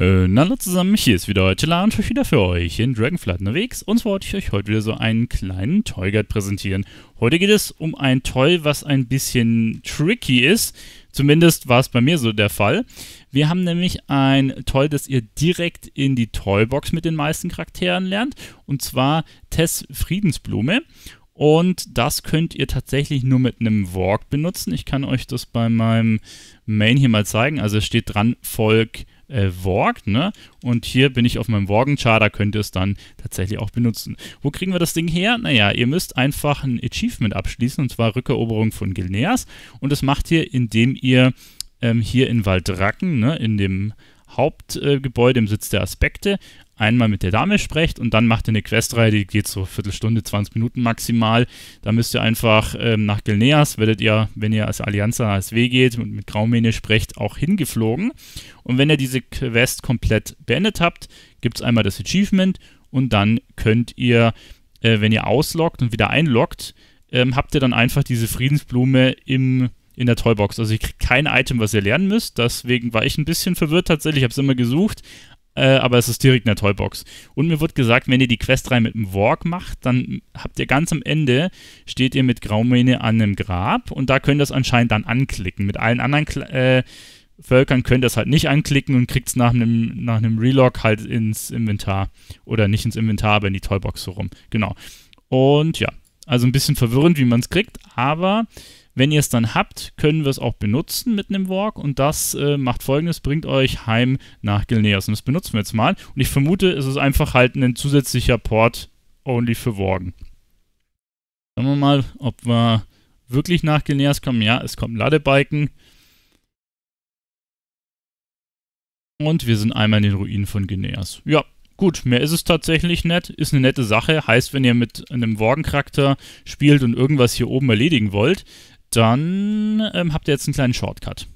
Äh, hallo zusammen, hier ist wieder Tilla und wieder für euch in Dragonflight unterwegs und zwar wollte ich euch heute wieder so einen kleinen Toy Guide präsentieren. Heute geht es um ein Toy, was ein bisschen tricky ist, zumindest war es bei mir so der Fall. Wir haben nämlich ein Toy, das ihr direkt in die Toybox mit den meisten Charakteren lernt und zwar Tess Friedensblume und das könnt ihr tatsächlich nur mit einem Vork benutzen. Ich kann euch das bei meinem Main hier mal zeigen. Also es steht dran Volk äh, Worg, ne? Und hier bin ich auf meinem Worgen-Char, da könnt ihr es dann tatsächlich auch benutzen. Wo kriegen wir das Ding her? Naja, ihr müsst einfach ein Achievement abschließen, und zwar Rückeroberung von Gilneas. Und das macht ihr, indem ihr ähm, hier in Waldracken, ne, in dem Hauptgebäude äh, im Sitz der Aspekte, einmal mit der Dame sprecht und dann macht ihr eine Questreihe, die geht so Viertelstunde, 20 Minuten maximal. Da müsst ihr einfach ähm, nach Gilneas, werdet ihr, wenn ihr als Allianz ASW geht und mit Graumene sprecht, auch hingeflogen. Und wenn ihr diese Quest komplett beendet habt, gibt es einmal das Achievement und dann könnt ihr, äh, wenn ihr ausloggt und wieder einloggt, ähm, habt ihr dann einfach diese Friedensblume im in der Toybox. Also ihr kriegt kein Item, was ihr lernen müsst. Deswegen war ich ein bisschen verwirrt tatsächlich. Ich habe es immer gesucht äh, aber es ist direkt in der Toybox. Und mir wird gesagt, wenn ihr die Quest 3 mit dem Walk macht, dann habt ihr ganz am Ende, steht ihr mit Graumähne an einem Grab und da könnt ihr es anscheinend dann anklicken. Mit allen anderen äh, Völkern könnt ihr es halt nicht anklicken und kriegt es nach einem, nach Relog halt ins Inventar. Oder nicht ins Inventar, aber in die Toybox so rum. Genau. Und ja, also ein bisschen verwirrend, wie man es kriegt, aber wenn ihr es dann habt, können wir es auch benutzen mit einem Walk und das äh, macht folgendes, bringt euch heim nach Gilneas und das benutzen wir jetzt mal und ich vermute, es ist einfach halt ein zusätzlicher Port only für Worgen. Schauen wir mal, ob wir wirklich nach Gilneas kommen. Ja, es kommt ein Ladebalken. Und wir sind einmal in den Ruinen von Gilneas. Ja, Gut, mehr ist es tatsächlich nicht. Ist eine nette Sache. Heißt, wenn ihr mit einem Worgen-Charakter spielt und irgendwas hier oben erledigen wollt, dann ähm, habt ihr jetzt einen kleinen Shortcut.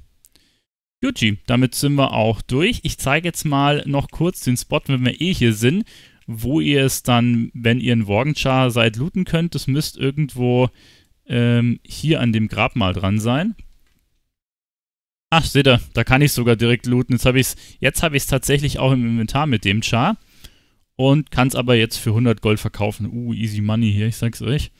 Gucci, damit sind wir auch durch. Ich zeige jetzt mal noch kurz den Spot, wenn wir eh hier sind, wo ihr es dann, wenn ihr ein Worgenchar seid, looten könnt. Das müsst irgendwo ähm, hier an dem Grab mal dran sein. Ach, seht ihr, da kann ich sogar direkt looten. Jetzt habe ich es hab tatsächlich auch im Inventar mit dem Char und kann es aber jetzt für 100 Gold verkaufen. Uh, easy money hier, ich sag's euch.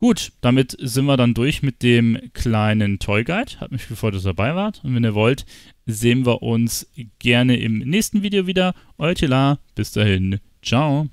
Gut, damit sind wir dann durch mit dem kleinen Toy Guide. Hat mich gefreut, dass ihr dabei wart. Und wenn ihr wollt, sehen wir uns gerne im nächsten Video wieder. Euer Tila. Bis dahin. Ciao.